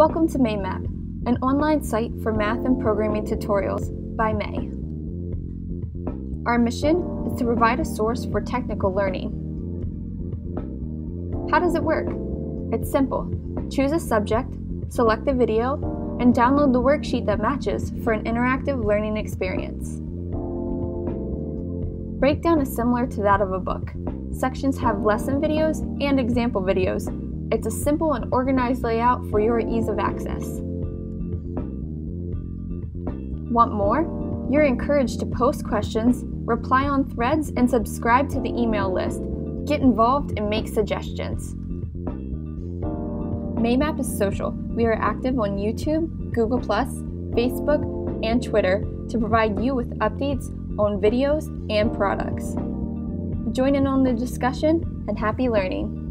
Welcome to MaeMap, an online site for math and programming tutorials by Mae. Our mission is to provide a source for technical learning. How does it work? It's simple. Choose a subject, select a video, and download the worksheet that matches for an interactive learning experience. Breakdown is similar to that of a book. Sections have lesson videos and example videos. It's a simple and organized layout for your ease of access. Want more? You're encouraged to post questions, reply on threads, and subscribe to the email list. Get involved and make suggestions. MaeMap is social. We are active on YouTube, Google, Facebook, and Twitter to provide you with updates on videos and products. Join in on the discussion and happy learning.